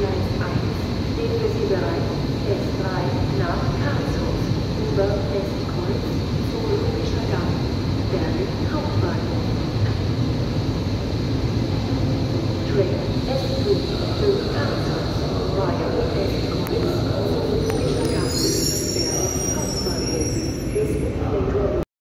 1995 in Brazil.